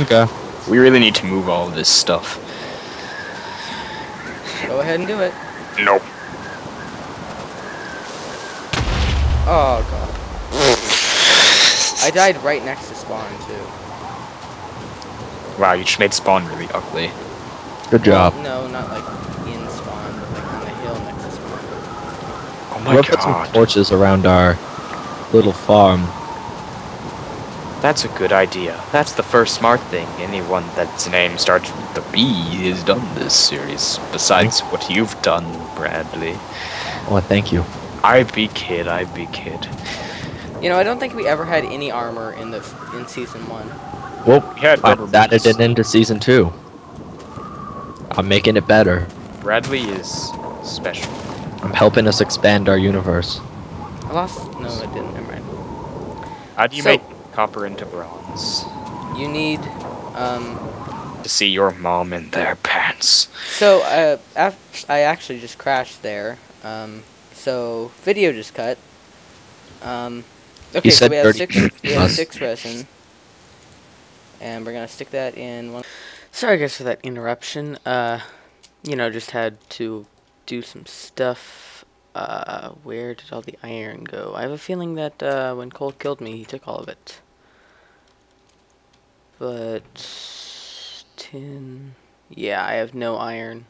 Okay. We really need to move all of this stuff. Go ahead and do it. Nope. Oh god. I died right next to spawn too. Wow, you just made spawn really ugly. Good job. Well, no, not like in spawn, but like on the hill next to spawn. Oh my We'll put some torches around our little farm. That's a good idea. That's the first smart thing anyone that's name starts with the B has done this series. Besides what you've done, Bradley. Well, thank you. I be kid, I be kid. You know, I don't think we ever had any armor in the in season one. Well, We had I rubber added boots. it into season two. I'm making it better. Bradley is special. I'm helping us expand our universe. I lost. No, it didn't. Never mind. How do you So- make copper into bronze? You need. Um. To see your mom in their pants. So uh, af- I actually just crashed there. Um. So video just cut. Um. Okay, so we have 30 six. We have six resin. And we're gonna stick that in one. Sorry guys for that interruption. Uh, you know, just had to do some stuff. Uh, where did all the iron go? I have a feeling that uh, when Cole killed me, he took all of it. But tin. Yeah, I have no iron.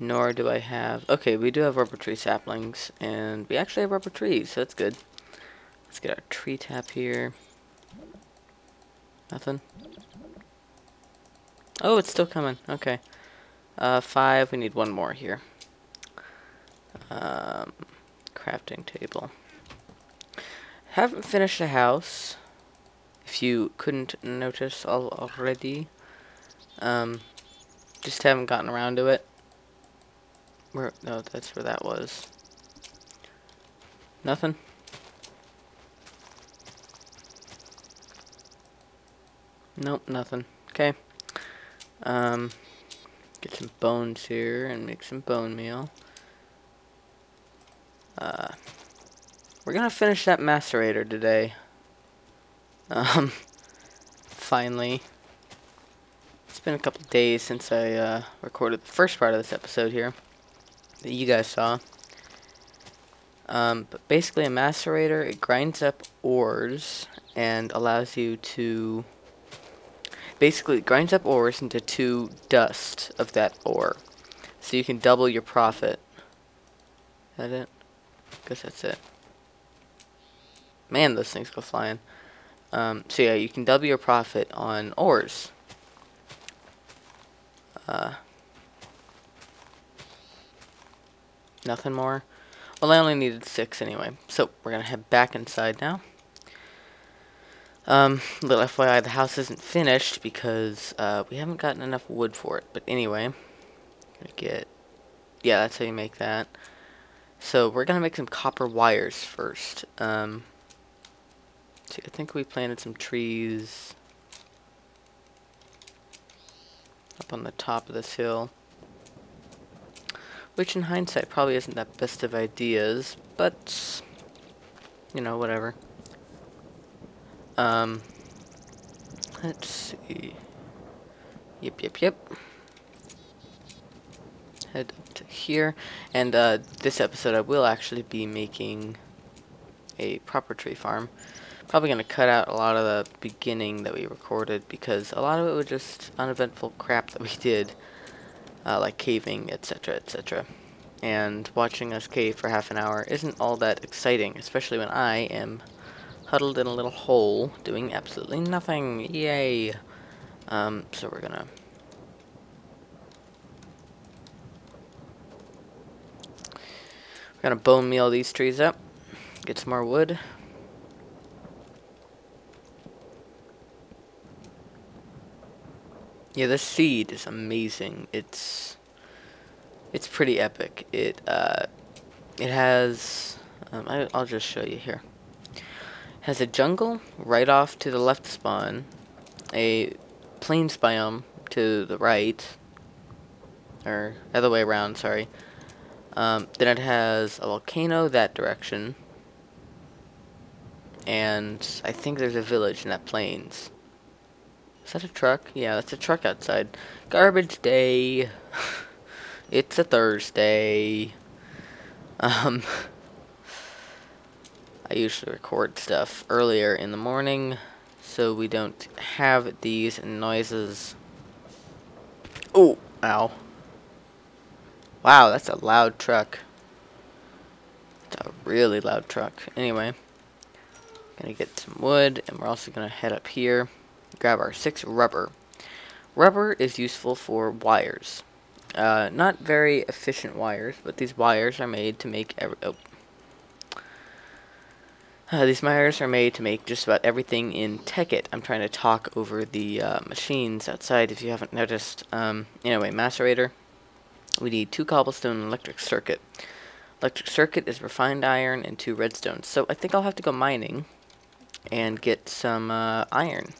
Nor do I have. Okay, we do have rubber tree saplings, and we actually have rubber trees, so that's good. Let's get our tree tap here. Nothing. Oh, it's still coming. Okay. Uh, five. We need one more here. Um, crafting table. Haven't finished the house. If you couldn't notice already. Um, just haven't gotten around to it. Where? No, that's where that was. Nothing. Nope, nothing. Okay. Um, get some bones here and make some bone meal. Uh, we're gonna finish that macerator today. Um, finally. It's been a couple days since I uh, recorded the first part of this episode here that you guys saw. Um, but basically, a macerator it grinds up ores and allows you to basically it grinds up ores into two dust of that ore, so you can double your profit. Is that it? Guess that's it. Man, those things go flying. Um, so yeah, you can double your profit on ores. Uh, nothing more. Well, I only needed six anyway, so we're gonna head back inside now. Um, little FYI, the house isn't finished because uh, we haven't gotten enough wood for it. But anyway, get yeah, that's how you make that. So we're gonna make some copper wires first. Um, I think we planted some trees up on the top of this hill. Which in hindsight probably isn't that best of ideas, but you know, whatever. Um let's see. Yep, yep, yep. Head up to here. And uh this episode I will actually be making a proper tree farm. Probably gonna cut out a lot of the beginning that we recorded because a lot of it was just uneventful crap that we did uh, like caving, etc., etc. And watching us cave for half an hour isn't all that exciting, especially when I am huddled in a little hole doing absolutely nothing. Yay! Um, so we're gonna. Gonna bone meal these trees up, get some more wood. Yeah, this seed is amazing. It's it's pretty epic. It uh, it has um, I, I'll just show you here. has a jungle right off to the left spawn, a plains biome to the right, or other way around. Sorry. Um, then it has a volcano that direction, and I think there's a village in that plains. Is that a truck? Yeah, that's a truck outside. Garbage day. it's a Thursday. Um, I usually record stuff earlier in the morning so we don't have these noises. Oh, ow. Wow, that's a loud truck. It's a really loud truck. Anyway, gonna get some wood and we're also gonna head up here grab our six rubber. Rubber is useful for wires. Uh, not very efficient wires, but these wires are made to make every. Oh. Uh, these wires are made to make just about everything in Tekkit. I'm trying to talk over the uh, machines outside if you haven't noticed. Um, anyway, macerator. We need two cobblestone and electric circuit. Electric circuit is refined iron and two redstone. So I think I'll have to go mining and get some uh, iron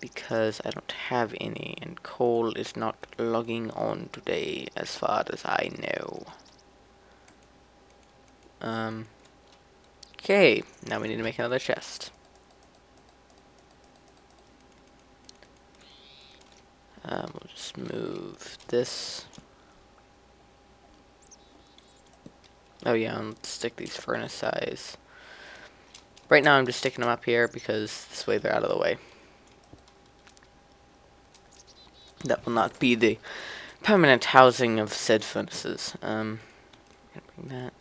because I don't have any and Cole is not logging on today as far as I know. Um, okay, now we need to make another chest. Um, we'll just move this. Oh yeah, I'll stick these furnace size. Right now I'm just sticking them up here because this way they're out of the way. That will not be the permanent housing of said furnaces. Um, that.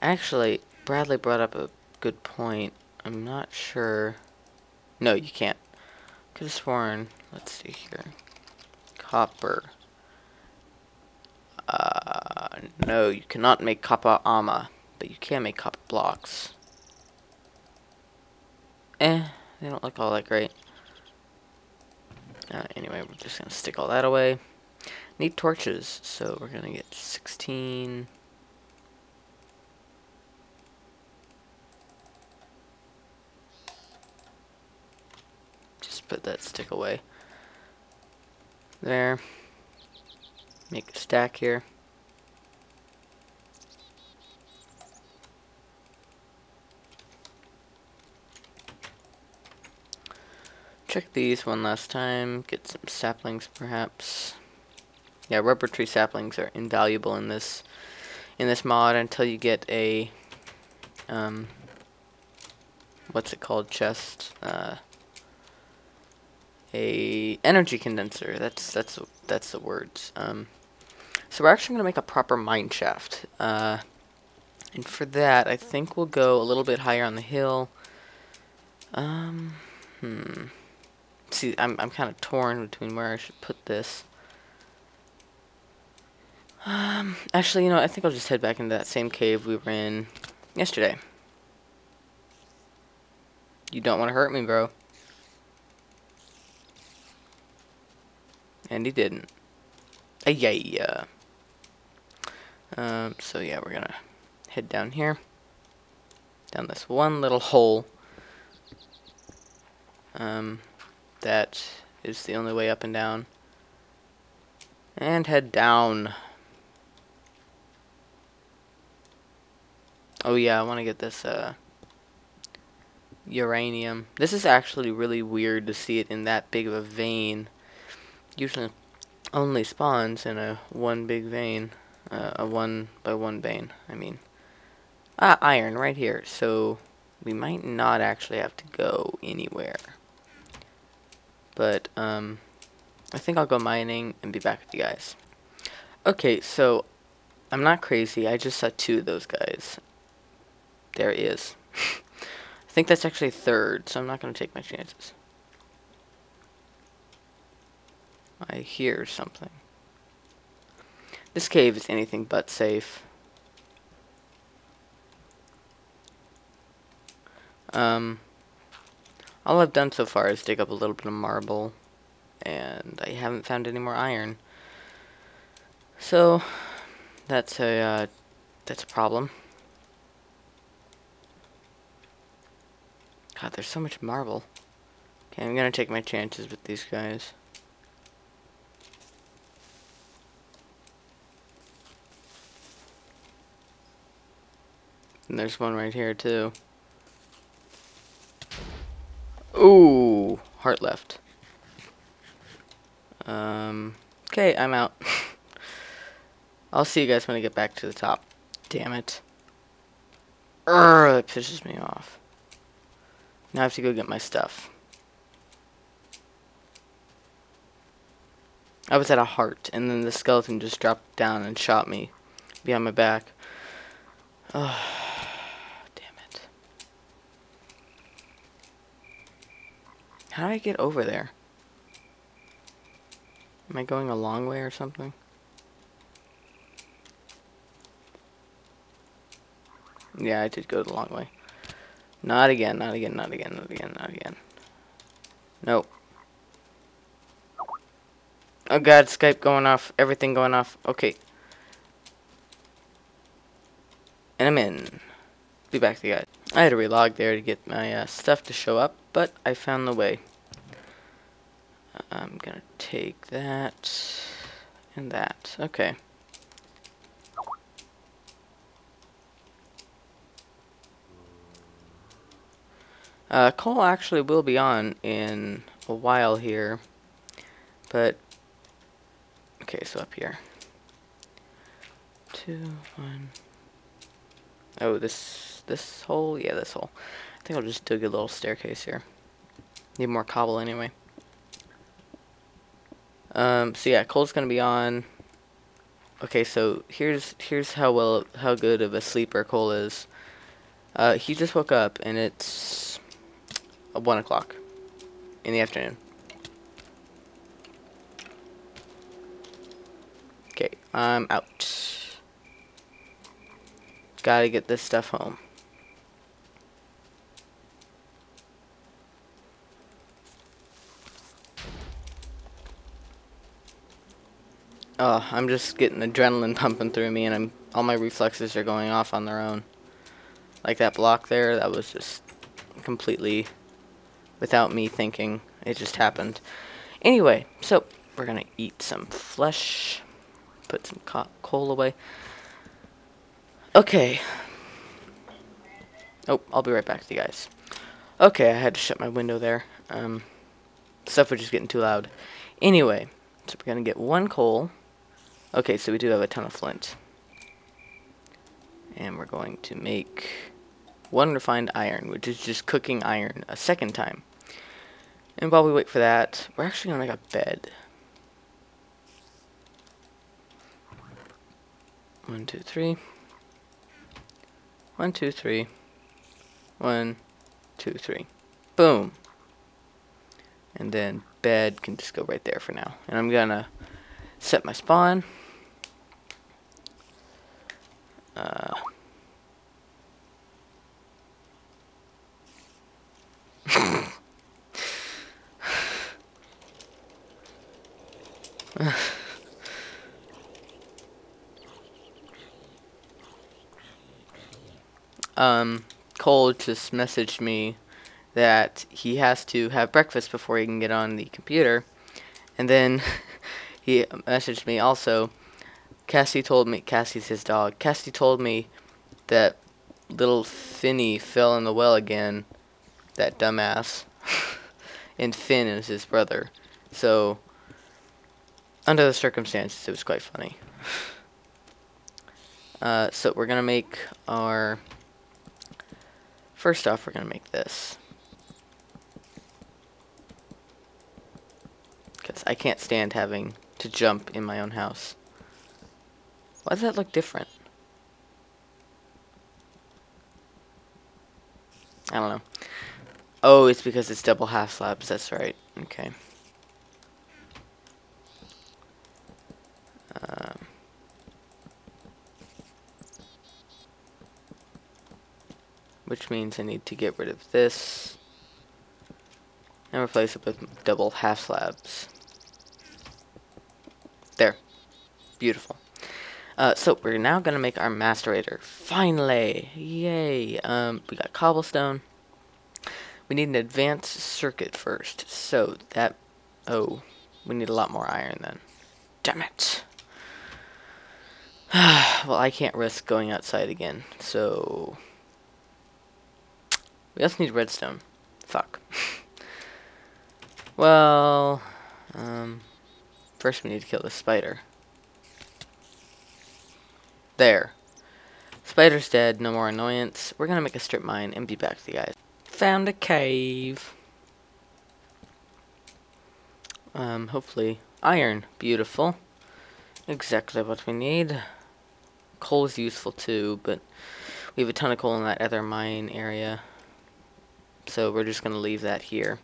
Actually, Bradley brought up a good point. I'm not sure. No, you can't. Could have sworn. Let's see here. Copper. Uh, no, you cannot make copper armor, but you can make copper blocks. Eh, they don't look all that great. Uh, anyway, we're just going to stick all that away. Need torches, so we're going to get 16... Just put that stick away. There. Make a stack here. Check these one last time, get some saplings perhaps. Yeah, rubber tree saplings are invaluable in this in this mod until you get a um what's it called? Chest uh a energy condenser. That's that's that's the words. Um so we're actually going to make a proper mine shaft uh and for that I think we'll go a little bit higher on the hill. Um hmm see, I'm, I'm kind of torn between where I should put this. Um, actually, you know, I think I'll just head back into that same cave we were in yesterday. You don't want to hurt me, bro. And he didn't. Uh, yeah. Um, so yeah, we're gonna head down here. Down this one little hole. Um, that is the only way up and down. And head down. Oh yeah, I want to get this uh, uranium. This is actually really weird to see it in that big of a vein. Usually only spawns in a one big vein. Uh, a one by one vein, I mean. Ah, iron right here. So we might not actually have to go anywhere. Um, I think I'll go mining and be back with you guys. Okay, so, I'm not crazy. I just saw two of those guys. There he is. I think that's actually third, so I'm not going to take my chances. I hear something. This cave is anything but safe. Um, all I've done so far is dig up a little bit of marble, and I haven't found any more iron. So, that's a, uh, that's a problem. God, there's so much marble. Okay, I'm gonna take my chances with these guys. And there's one right here, too. Ooh, heart left. Um, okay, I'm out. I'll see you guys when I get back to the top. Damn it. Urgh, that pisses me off. Now I have to go get my stuff. I was at a heart, and then the skeleton just dropped down and shot me behind my back. Oh, damn it. How do I get over there? Am I going a long way or something? Yeah, I did go the long way. Not again, not again, not again, not again, not again. Nope. Oh god, Skype going off, everything going off. Okay. And I'm in. Be back to you guys. I had to relog there to get my uh, stuff to show up, but I found the way. I'm gonna take that and that. Okay. Uh, Cole actually will be on in a while here, but okay, so up here. Two, one. Oh, this this hole, yeah, this hole. I think I'll just dig a little staircase here. Need more cobble anyway. Um, so yeah, Cole's gonna be on. Okay, so here's here's how well how good of a sleeper Cole is. Uh, he just woke up and it's one o'clock in the afternoon. Okay, I'm out. Gotta get this stuff home. Oh, I'm just getting adrenaline pumping through me, and I'm all my reflexes are going off on their own. Like that block there, that was just completely without me thinking. It just happened. Anyway, so we're gonna eat some flesh, put some co coal away. Okay. Oh, I'll be right back to you guys. Okay, I had to shut my window there. Um, stuff was just getting too loud. Anyway, so we're gonna get one coal. Okay, so we do have a ton of flint. And we're going to make one refined iron, which is just cooking iron a second time. And while we wait for that, we're actually going to make a bed. One, two, three. One, two, three. One, two, three. Boom. And then bed can just go right there for now. And I'm going to set my spawn. Uh, um, Cole just messaged me that he has to have breakfast before he can get on the computer. And then he messaged me also. Cassie told me, Cassie's his dog. Cassie told me that little Finny fell in the well again. That dumbass. and Finn is his brother. So, under the circumstances, it was quite funny. Uh, so we're gonna make our first off we're gonna make this because I can't stand having to jump in my own house why does that look different I don't know oh it's because it's double half slabs that's right okay Um, which means I need to get rid of this and replace it with double half slabs. There. Beautiful. Uh, so we're now going to make our macerator. Finally! Yay! Um, we got cobblestone. We need an advanced circuit first. So that... Oh, we need a lot more iron then. Damn it! well, I can't risk going outside again, so... We also need redstone. Fuck. well, um... First, we need to kill the spider. There. Spider's dead, no more annoyance. We're gonna make a strip mine and be back to you guys. Found a cave. Um, hopefully iron. Beautiful. Exactly what we need. Coal is useful too, but we have a ton of coal in that other mine area. So we're just gonna leave that here.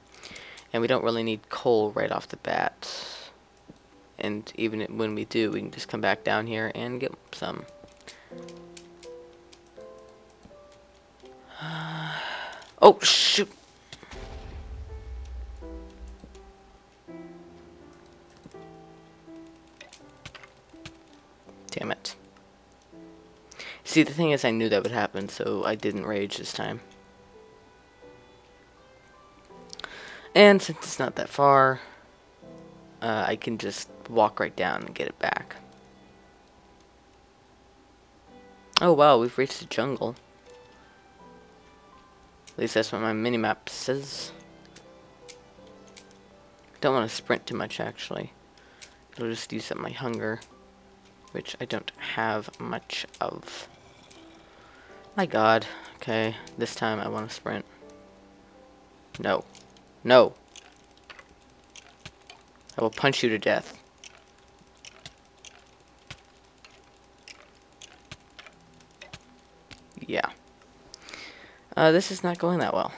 And we don't really need coal right off the bat. And even when we do, we can just come back down here and get some. oh, shoot! Damn it. See, the thing is, I knew that would happen, so I didn't rage this time. And since it's not that far, uh, I can just walk right down and get it back. Oh wow, we've reached the jungle. At least that's what my minimap says. Don't want to sprint too much, actually. It'll just use up my hunger, which I don't have much of. My god. Okay, this time I want to sprint. No. No. I will punch you to death. Yeah. Uh, this is not going that well.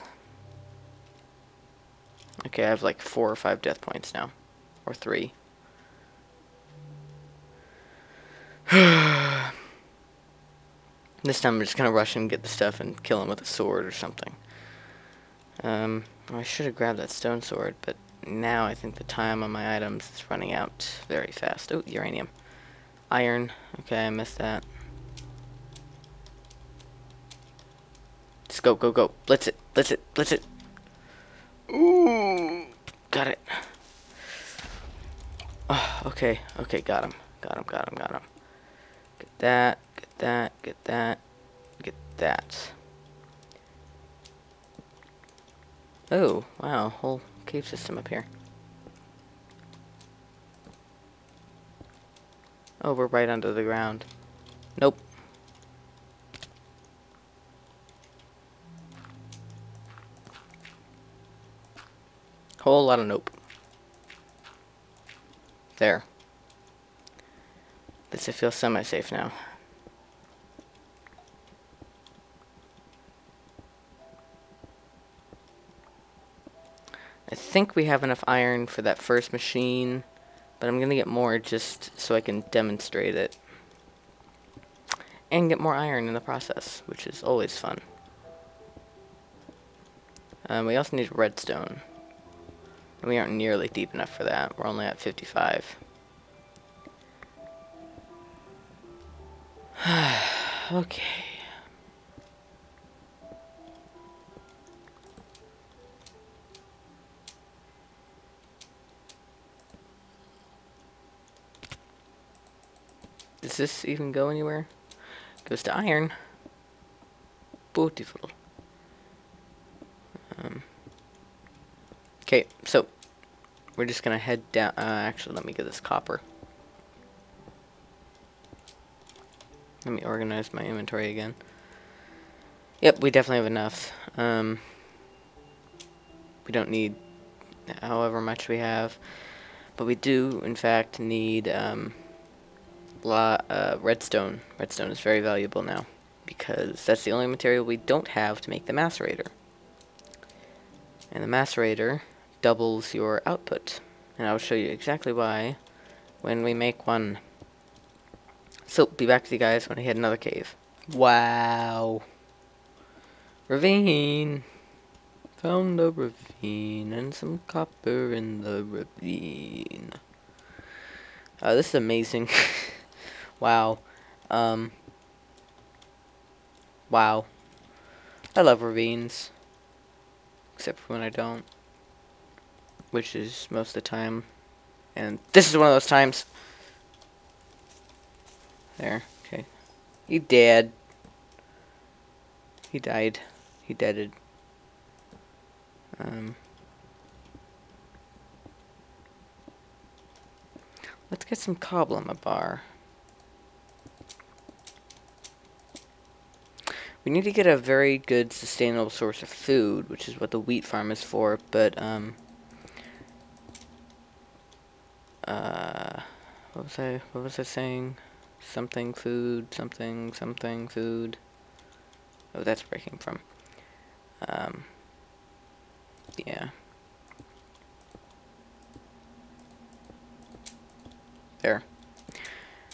Okay, I have like four or five death points now. Or three. this time I'm just gonna rush and get the stuff and kill him with a sword or something. Um, I should have grabbed that stone sword, but now I think the time on my items is running out very fast. Oh, uranium. Iron. Okay, I missed that. Go, go, go. Blitz it, blitz it, blitz it. Ooh, got it. Oh, okay, okay, got him. Got him, got him, got him. Get that, get that, get that, get that. Oh, wow, whole cave system up here. Oh, we're right under the ground. Nope. Whole lot of nope. There. This it feel semi-safe now? I think we have enough iron for that first machine, but I'm going to get more just so I can demonstrate it. And get more iron in the process, which is always fun. Um, we also need redstone. We aren't nearly deep enough for that. We're only at 55. okay. Does this even go anywhere? Goes to iron. Beautiful. Okay, so we're just gonna head down. Uh, actually, let me get this copper. Let me organize my inventory again. Yep, we definitely have enough. Um, we don't need however much we have, but we do, in fact, need um, la uh, redstone. Redstone is very valuable now because that's the only material we don't have to make the macerator. And the macerator doubles your output. And I'll show you exactly why when we make one. So, be back to you guys when I hit another cave. Wow. Ravine. Found a ravine and some copper in the ravine. Uh, this is amazing. wow. Um. Wow. I love ravines. Except for when I don't. Which is most of the time. And this is one of those times. There. Okay. He dead. He died. He deaded. Um. Let's get some cobble in my bar. We need to get a very good sustainable source of food, which is what the wheat farm is for, but, um... Uh... What was I, what was I saying? Something food, something, something food. Oh, that's came from. Um... Yeah. There.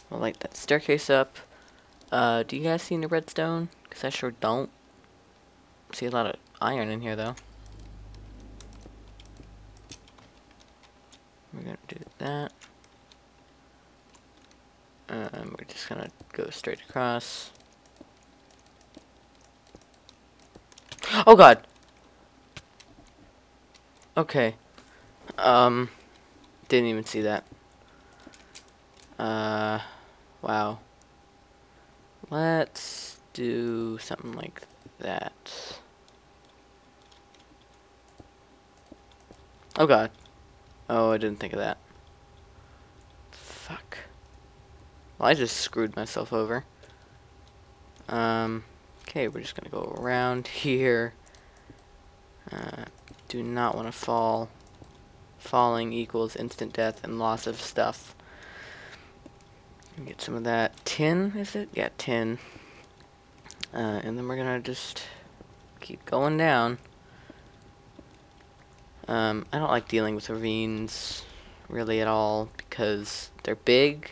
We'll light that staircase up. Uh, do you guys see any redstone? Because I sure don't. See a lot of iron in here, though. We're gonna do that. Um, we're just gonna go straight across. Oh god! Okay. Um, didn't even see that. Uh, wow. Let's do something like that. Oh god. Oh, I didn't think of that. Fuck. Well, I just screwed myself over. Um, okay, we're just gonna go around here. Uh, do not want to fall. Falling equals instant death and loss of stuff. Get some of that tin, is it? Yeah, tin. Uh, and then we're gonna just keep going down. Um, I don't like dealing with ravines really at all because they're big.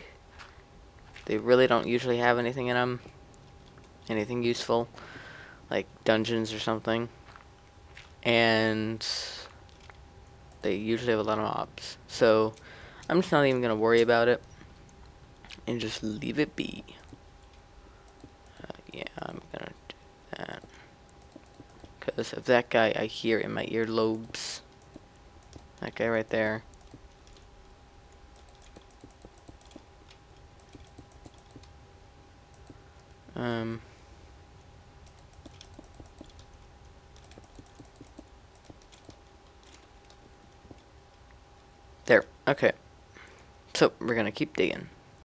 They really don't usually have anything in them. Anything useful. Like dungeons or something. And they usually have a lot of mobs. So I'm just not even going to worry about it and just leave it be. Uh, yeah, I'm gonna do that. Because of that guy I hear in my earlobes. That guy right there. Um... There. Okay. So, we're gonna keep digging.